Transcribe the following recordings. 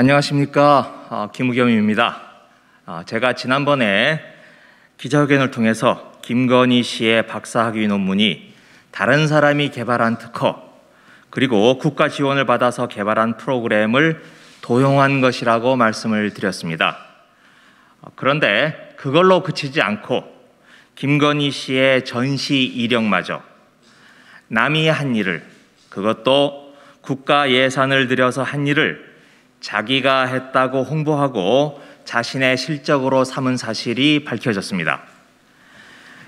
안녕하십니까 어, 김우겸입니다. 어, 제가 지난번에 기자회견을 통해서 김건희 씨의 박사학위 논문이 다른 사람이 개발한 특허 그리고 국가 지원을 받아서 개발한 프로그램을 도용한 것이라고 말씀을 드렸습니다. 어, 그런데 그걸로 그치지 않고 김건희 씨의 전시 이력마저 남이 한 일을 그것도 국가 예산을 들여서 한 일을 자기가 했다고 홍보하고 자신의 실적으로 삼은 사실이 밝혀졌습니다.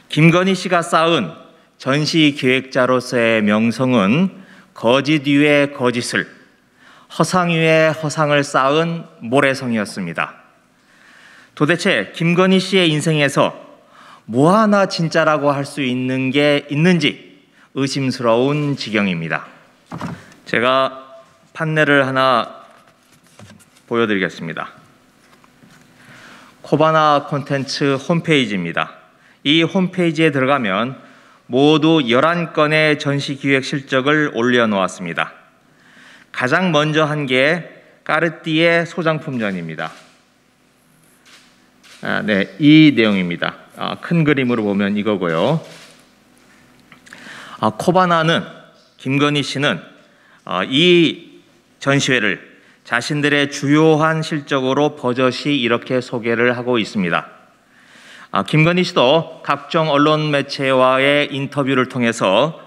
김건희 씨가 쌓은 전시 기획자로서의 명성은 거짓 위에 거짓을, 허상 위에 허상을 쌓은 모래성이었습니다. 도대체 김건희 씨의 인생에서 뭐 하나 진짜라고 할 수 있는 게 있는지 의심스러운 지경입니다. 제가 판넬을 하나 보여드리겠습니다. 코바나 콘텐츠 홈페이지입니다. 이 홈페이지에 들어가면 모두 11건의 전시 기획 실적을 올려놓았습니다. 가장 먼저 한 게 까르띠에 소장품전입니다. 아, 네, 이 내용입니다. 아, 큰 그림으로 보면 이거고요. 아, 코바나는 김건희 씨는 아, 이 전시회를 자신들의 주요한 실적으로 버젓이 이렇게 소개를 하고 있습니다. 아, 김건희 씨도 각종 언론 매체와의 인터뷰를 통해서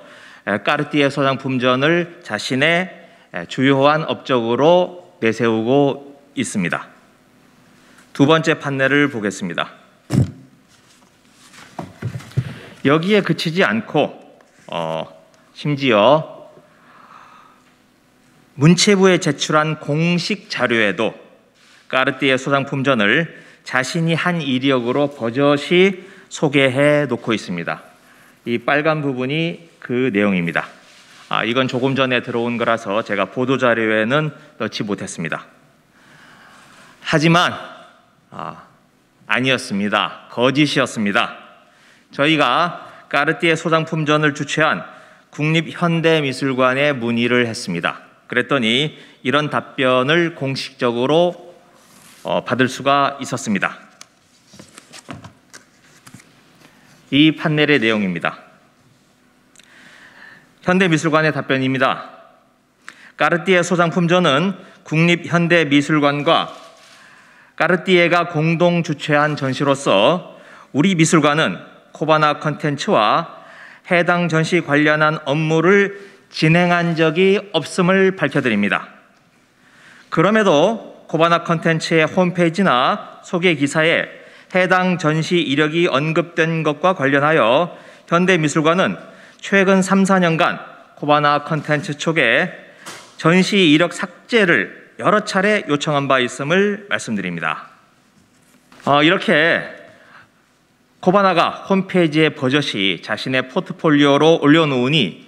까르띠에 소장 품전을 자신의 주요한 업적으로 내세우고 있습니다. 두 번째 판넬을 보겠습니다. 여기에 그치지 않고 어, 심지어 문체부에 제출한 공식 자료에도 까르띠에 소장품전을 자신이 한 이력으로 버젓이 소개해 놓고 있습니다. 이 빨간 부분이 그 내용입니다. 아, 이건 조금 전에 들어온 거라서 제가 보도 자료에는 넣지 못했습니다. 하지만 아, 아니었습니다. 거짓이었습니다. 저희가 까르띠에 소장품전을 주최한 국립현대미술관에 문의를 했습니다. 그랬더니 이런 답변을 공식적으로 어, 받을 수가 있었습니다. 이 판넬의 내용입니다. 현대미술관의 답변입니다. 까르띠에 소장품전은 국립현대미술관과 까르띠에가 공동 주최한 전시로서 우리 미술관은 코바나 컨텐츠와 해당 전시 관련한 업무를 진행한 적이 없음을 밝혀드립니다. 그럼에도 코바나 컨텐츠의 홈페이지나 소개 기사에 해당 전시 이력이 언급된 것과 관련하여 현대미술관은 최근 3, 4년간 코바나 컨텐츠 쪽에 전시 이력 삭제를 여러 차례 요청한 바 있음을 말씀드립니다. 어, 이렇게 코바나가 홈페이지에 버젓이 자신의 포트폴리오로 올려놓으니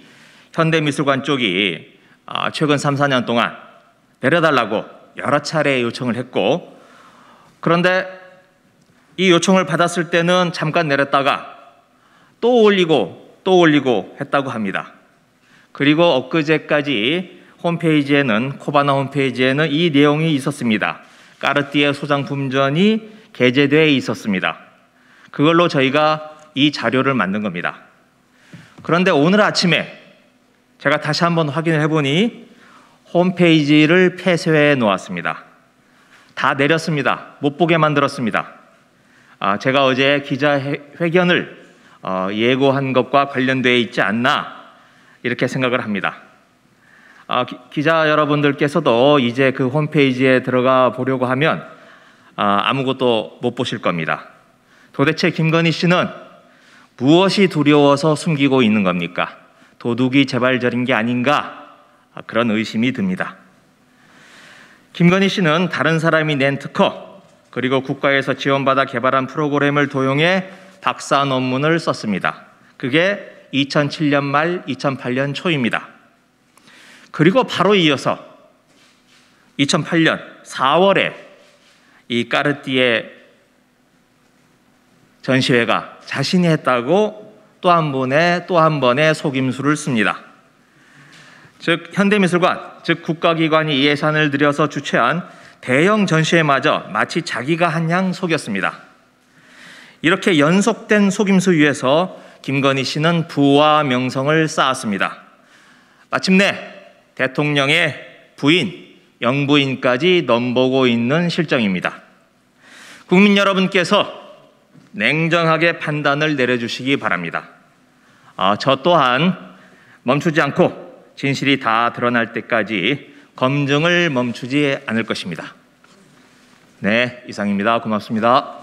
현대미술관 쪽이 아, 최근 3, 4년 동안 내려달라고 여러 차례 요청을 했고 그런데 이 요청을 받았을 때는 잠깐 내렸다가 또 올리고 또 올리고 했다고 합니다. 그리고 엊그제까지 홈페이지에는 코바나 홈페이지에는 이 내용이 있었습니다. 까르띠에 소장품전이 게재되어 있었습니다. 그걸로 저희가 이 자료를 만든 겁니다. 그런데 오늘 아침에 제가 다시 한번 확인을 해보니 홈페이지를 폐쇄해 놓았습니다. 다 내렸습니다. 못 보게 만들었습니다. 아, 제가 어제 기자회견을 어, 예고한 것과 관련되어 있지 않나 이렇게 생각을 합니다. 아, 기, 자 여러분들께서도 이제 그 홈페이지에 들어가 보려고 하면 아, 아무것도 못 보실 겁니다. 도대체 김건희 씨는 무엇이 두려워서 숨기고 있는 겁니까? 도둑이 재발절인 게 아닌가 그런 의심이 듭니다. 김건희 씨는 다른 사람이 낸 특허 그리고 국가에서 지원받아 개발한 프로그램을 도용해 박사 논문을 썼습니다. 그게 2007년 말 2008년 초입니다. 그리고 바로 이어서 2008년 4월에 이 까르띠에 전시회가 자신이 했다고 또 한 번의 또 한 번의 속임수를 씁니다. 즉 현대미술관, 즉 국가기관이 예산을 들여서 주최한 대형 전시회마저 마치 자기가 한 양 속였습니다. 이렇게 연속된 속임수 위에서 김건희 씨는 부와 명성을 쌓았습니다. 마침내 대통령의 부인, 영부인까지 넘보고 있는 실정입니다. 국민 여러분께서 냉정하게 판단을 내려주시기 바랍니다. 아, 저 또한 멈추지 않고 진실이 다 드러날 때까지 검증을 멈추지 않을 것입니다. 네, 이상입니다. 고맙습니다.